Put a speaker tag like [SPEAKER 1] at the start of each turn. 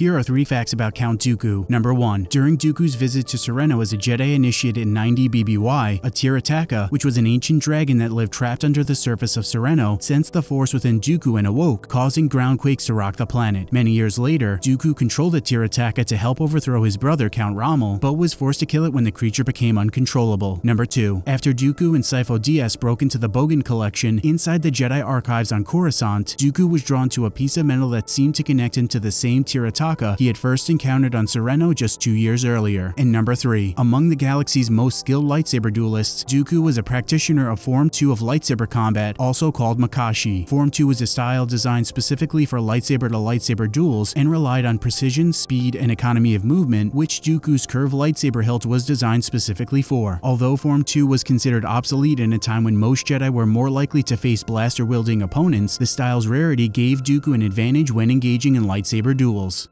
[SPEAKER 1] Here are three facts about Count Dooku. Number 1. During Dooku's visit to Serenno as a Jedi initiate in 90 BBY, a Terrataka, which was an ancient dragon that lived trapped under the surface of Serenno, sensed the force within Dooku and awoke, causing groundquakes to rock the planet. Many years later, Dooku controlled the Terrataka to help overthrow his brother Count Ramil, but was forced to kill it when the creature became uncontrollable. Number 2. After Dooku and Sifo Dyas broke into the Bogan collection inside the Jedi archives on Coruscant, Dooku was drawn to a piece of metal that seemed to connect him to the same Terrataka he had first encountered on Serenno just two years earlier. And number 3. Among the galaxy's most skilled lightsaber duelists, Dooku was a practitioner of Form 2 of lightsaber combat, also called Makashi. Form 2 is a style designed specifically for lightsaber-to-lightsaber -lightsaber duels and relied on precision, speed, and economy of movement, which Dooku's curved lightsaber hilt was designed specifically for. Although Form 2 was considered obsolete in a time when most Jedi were more likely to face blaster-wielding opponents, the style's rarity gave Dooku an advantage when engaging in lightsaber duels.